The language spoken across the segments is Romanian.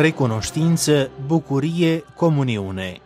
Recunoștință, bucurie, comuniune.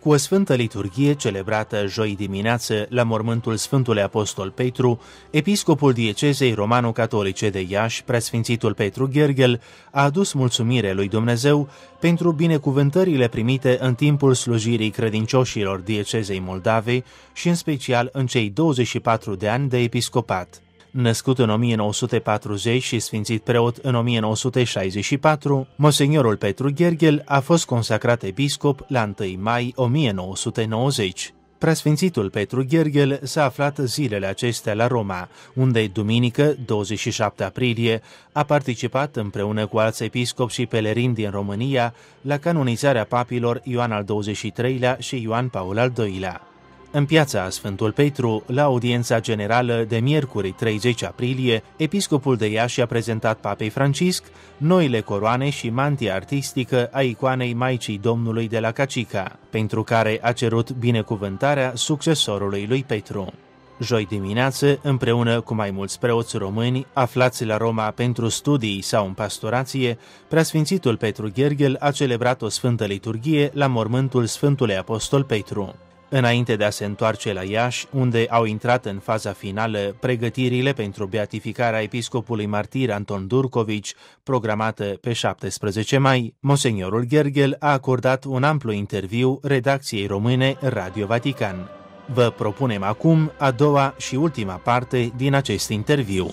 Cu o sfântă liturghie celebrată joi dimineață la mormântul Sfântului Apostol Petru, episcopul diecezei romano-catolice de Iași, preasfințitul Petru Gherghel, a adus mulțumire lui Dumnezeu pentru binecuvântările primite în timpul slujirii credincioșilor diecezei Moldavei și în special în cei 24 de ani de episcopat. Născut în 1940 și sfințit preot în 1964, Monseniorul Petru Gherghel a fost consacrat episcop la 1 mai 1990. Preasfințitul Petru Gherghel s-a aflat zilele acestea la Roma, unde, duminică, 27 aprilie, a participat împreună cu alți episcopi și pelerini din România la canonizarea papilor Ioan al XXIII-lea și Ioan Paul al II-lea. În piața Sfântul Petru, la audiența generală de miercuri 30 aprilie, episcopul de Iași a prezentat Papei Francisc noile coroane și mantia artistică a icoanei Maicii Domnului de la Cacica, pentru care a cerut binecuvântarea succesorului lui Petru. Joi dimineață, împreună cu mai mulți preoți români aflați la Roma pentru studii sau în pastorație, preasfințitul Petru Gherghel a celebrat o sfântă liturghie la mormântul Sfântului Apostol Petru. Înainte de a se întoarce la Iași, unde au intrat în faza finală pregătirile pentru beatificarea episcopului martir Anton Durcovici, programată pe 17 mai, Monseniorul Gherghel a acordat un amplu interviu redacției române Radio Vatican. Vă propunem acum a doua și ultima parte din acest interviu.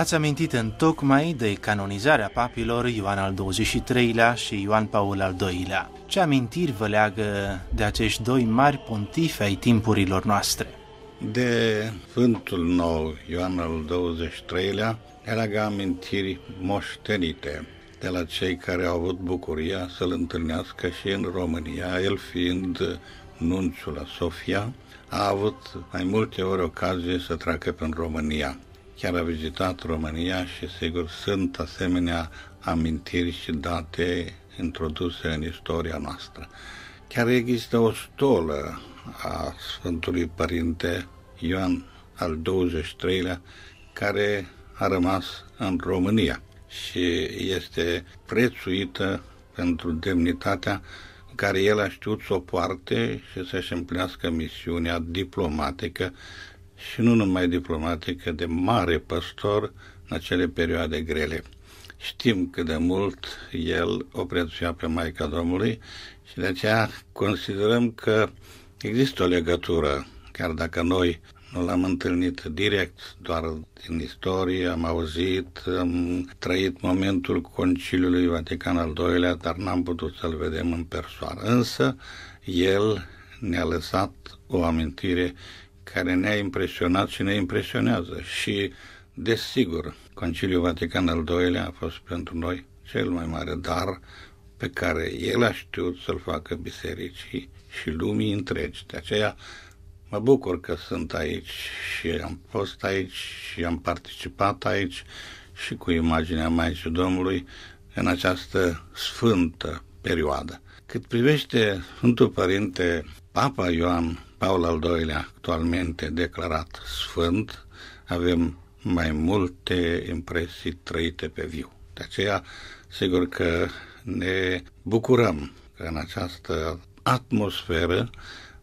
Ați amintit în tocmai de canonizarea papilor Ioan al XXIII-lea și Ioan Paul al II-lea. Ce amintiri vă leagă de acești doi mari pontifi ai timpurilor noastre? De Sfântul Nou Ioan al XXIII-lea ne leagă amintiri moștenite de la cei care au avut bucuria să-l întâlnească și în România, el fiind nunțul la Sofia, a avut mai multe ori ocazie să treacă în România chiar a vizitat România și sigur sunt asemenea amintiri și date introduse în istoria noastră. Chiar există o stolă a Sfântului Părinte Ioan al 23-lea care a rămas în România și este prețuită pentru demnitatea care el a știut să o poarte și să-și împlinească misiunea diplomatică și nu numai diplomatică, de mare păstor în acele perioade grele. Știm cât de mult el o prețuia pe Maica Domnului și de aceea considerăm că există o legătură, chiar dacă noi nu l-am întâlnit direct, doar din istorie, am auzit, am trăit momentul Conciliului Vatican al II-lea, dar n-am putut să-l vedem în persoană. Însă, el ne-a lăsat o amintire care ne-a impresionat și ne impresionează. Și, desigur, Conciliul Vatican al II-lea a fost pentru noi cel mai mare dar pe care el a știut să-l facă bisericii și lumii întregi. De aceea mă bucur că sunt aici și am fost aici și am participat aici și cu imaginea Maicii Domnului în această sfântă perioadă. Cât privește Sfântul Părinte Papa Ioan Paul al II-lea, actualmente declarat sfânt, avem mai multe impresii trăite pe viu. De aceea, sigur că ne bucurăm că în această atmosferă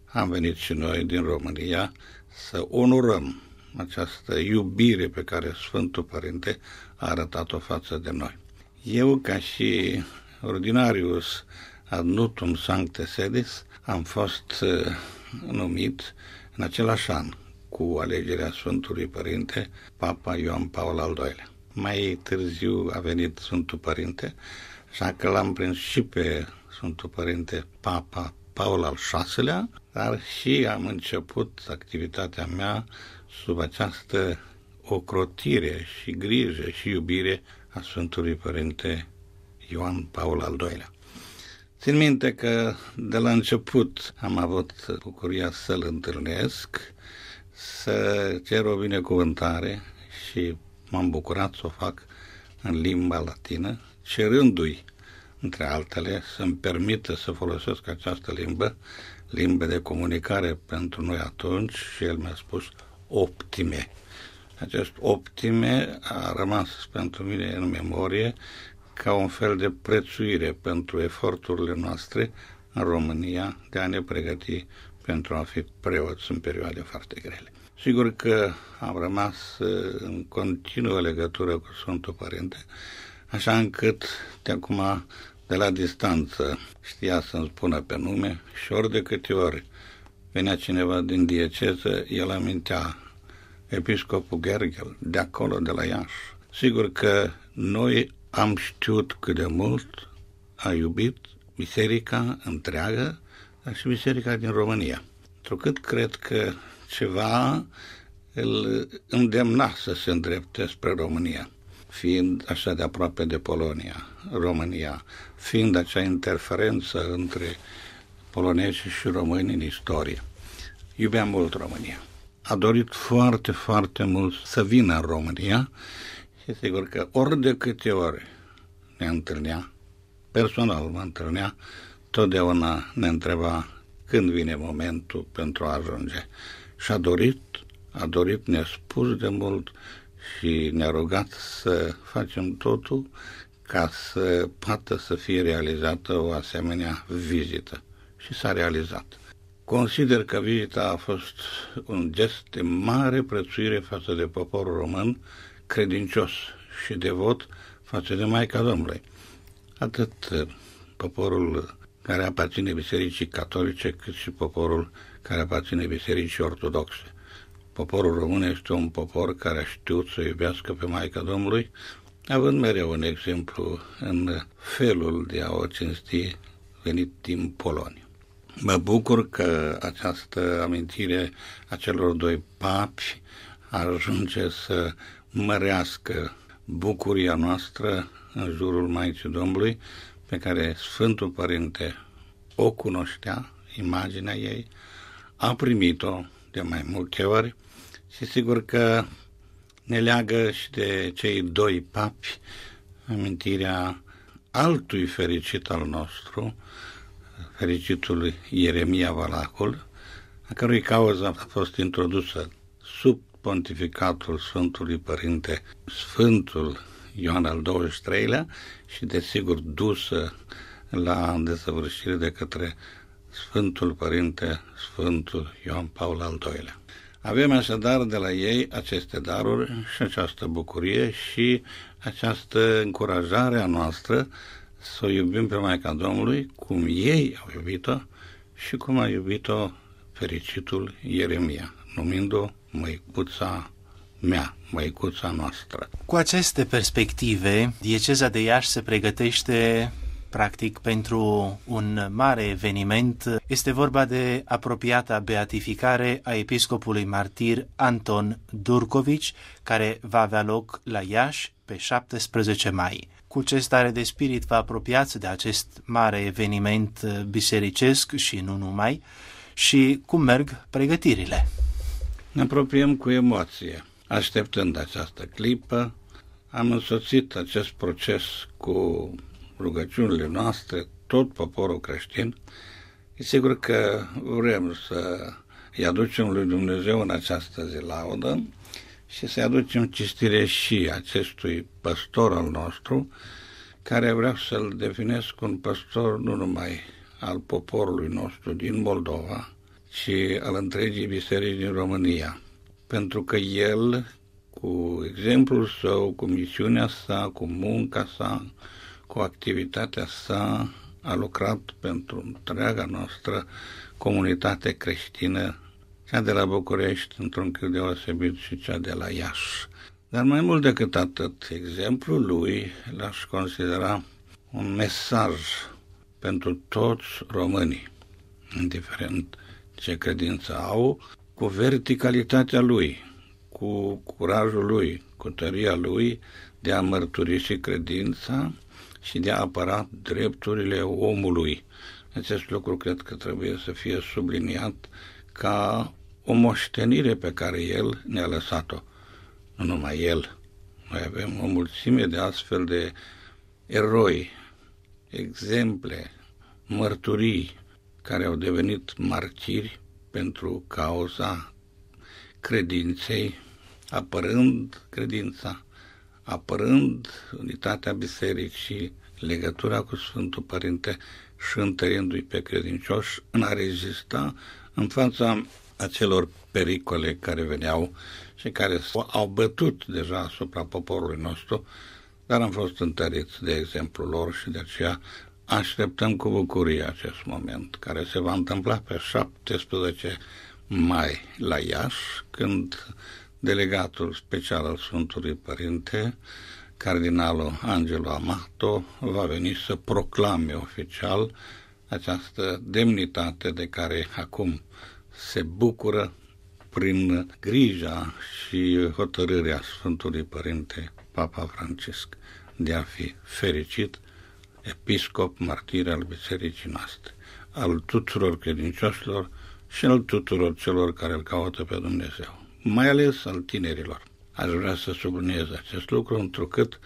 am venit și noi din România să onorăm această iubire pe care Sfântul Părinte a arătat-o față de noi. Eu, ca și ordinarius ad nutum sancte sedis, am fost numit în același an cu alegerea Sfântului Părinte, Papa Ioan Paul al II-lea. Mai târziu a venit Sfântul Părinte, așa că l-am prins și pe Sfântul Părinte Papa Paul al VI-lea, dar și am început activitatea mea sub această ocrotire și grijă și iubire a Sfântului Părinte Ioan Paul al II-lea. Țin minte că de la început am avut bucuria să-l întâlnesc, să cer o binecuvântare și m-am bucurat să o fac în limba latină, cerându-i, între altele, să-mi permită să folosesc această limbă, limbă de comunicare pentru noi atunci și el mi-a spus optime. Acest optime a rămas pentru mine în memorie ca un fel de prețuire pentru eforturile noastre în România de a ne pregăti pentru a fi preoți în perioade foarte grele. Sigur că am rămas uh, în continuă legătură cu Sfântul Părinte, așa încât de acum, de la distanță, știa să-mi spună pe nume și ori de câte ori venea cineva din dieceză, el amintea episcopul Gergel, de acolo, de la Iași. Sigur că noi am știut cât de mult a iubit biserica întreagă, dar și biserica din România. Întrucât cred că ceva îl îndemna să se îndrepte spre România, fiind așa de aproape de Polonia, România, fiind acea interferență între polonezi și români în istorie. Iubea mult România. A dorit foarte, foarte mult să vină în România și sigur că ori de câte ori ne întâlnea, personal mă întâlnea, totdeauna ne întreba când vine momentul pentru a ajunge. Și a dorit, a dorit nespus de mult și ne-a rugat să facem totul ca să poată să fie realizată o asemenea vizită. Și s-a realizat. Consider că vizita a fost un gest de mare prețuire față de poporul român, credincios și devot față de Maica Domnului. Atât poporul care aparține Bisericii Catolice, cât și poporul care aparține Bisericii Ortodoxe. Poporul român este un popor care a știut să iubească pe Maica Domnului, având mereu un exemplu în felul de a o cinsti venit din Polonia. Mă bucur că această amintire a celor doi papi ajunge să mărească bucuria noastră în jurul Maicii Domnului, pe care Sfântul Părinte o cunoștea, imaginea ei, a primit-o de mai multe ori și sigur că ne leagă și de cei doi papi amintirea altui fericit al nostru, fericitul Ieremia Valacul, a cărui cauză a fost introdusă sub pontificatul Sfântului Părinte Sfântul Ioan al XXIII-lea și desigur dusă la desăvârșire de către Sfântul Părinte Sfântul Ioan Paul al II-lea. Avem așadar de la ei aceste daruri și această bucurie și această încurajare a noastră să o iubim pe Maica Domnului cum ei au iubit-o și cum a iubit-o fericitul Ieremia, numind-o măicuța mea, măicuța noastră. Cu aceste perspective, dieceza de Iași se pregătește practic pentru un mare eveniment. Este vorba de apropiata beatificare a episcopului martir Anton Durcovici, care va avea loc la Iași pe 17 mai. Cu ce stare de spirit vă apropiați de acest mare eveniment bisericesc și nu numai? Și cum merg pregătirile? Ne apropiem cu emoție, așteptând această clipă. Am însoțit acest proces cu rugăciunile noastre, tot poporul creștin. E sigur că vrem să îi aducem lui Dumnezeu în această zi laudă și să-i aducem cistire și acestui păstor al nostru, care vreau să-l definesc un păstor nu numai al poporului nostru din Moldova, ci al întregii biserici din România. Pentru că el, cu exemplul său, cu misiunea sa, cu munca sa, cu activitatea sa, a lucrat pentru întreaga noastră comunitate creștină, cea de la București, într-un chip deosebit, și cea de la Iași. Dar mai mult decât atât, exemplul lui l-aș considera un mesaj pentru toți românii, indiferent ce credință au, cu verticalitatea lui, cu curajul lui, cu tăria lui de a mărturisi credința și de a apăra drepturile omului. Acest lucru cred că trebuie să fie subliniat ca o moștenire pe care el ne-a lăsat-o. Nu numai el. Noi avem o mulțime de astfel de eroi, exemple, mărturii care au devenit martiri pentru cauza credinței apărând credința, apărând unitatea bisericii, legătura cu Sfântul Părinte și întărindu-i pe credincioși în a rezista în fața acelor pericole care veneau și care au bătut deja asupra poporului nostru, dar am fost întăriți de exemplu lor și de aceea așteptăm cu bucurie acest moment, care se va întâmpla pe 17 mai la Iași, când delegatul special al Sfântului Părinte, cardinalul Angelo Amato, va veni să proclame oficial această demnitate de care acum se bucură prin grija și hotărârea Sfântului Părinte Papa Francisc de a fi fericit episcop martir al bisericii noastre, al tuturor credincioșilor și al tuturor celor care îl caută pe Dumnezeu, mai ales al tinerilor. Aș vrea să subliniez acest lucru, întrucât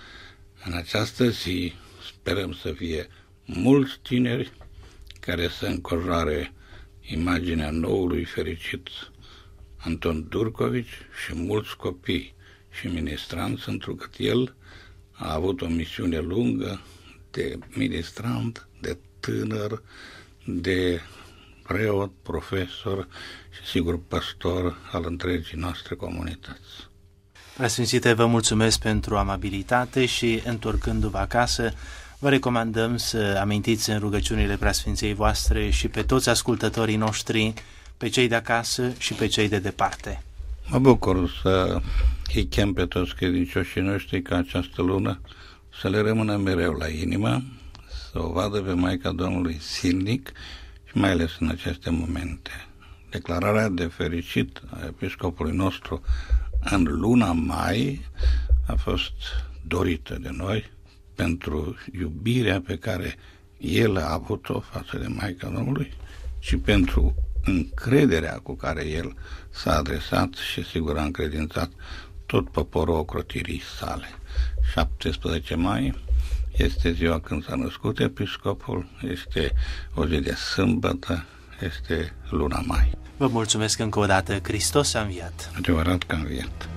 în această zi sperăm să fie mulți tineri care să încorjoare imaginea noului fericit Anton Durcovici și mulți copii și ministranți, întrucât el a avut o misiune lungă de ministrant, de tânăr, de preot, profesor și sigur pastor al întregii noastre comunități. Preasfințite, vă mulțumesc pentru amabilitate și întorcându-vă acasă, vă recomandăm să amintiți în rugăciunile preasfinției voastre și pe toți ascultătorii noștri, pe cei de acasă și pe cei de departe. Mă bucur să îi chem pe toți credincioșii noștri ca această lună să le rămână mereu la inimă, să o vadă pe Maica Domnului silnic și mai ales în aceste momente. Declararea de fericit a episcopului nostru în luna mai a fost dorită de noi pentru iubirea pe care el a avut-o față de Maica Domnului și pentru încrederea cu care el s-a adresat și sigur a încredințat tot poporul ocrotirii sale. 17 mai este ziua când s-a născut episcopul, este o zi de sâmbătă, este luna mai. Vă mulțumesc încă o dată, Hristos a înviat. Adevărat că a înviat.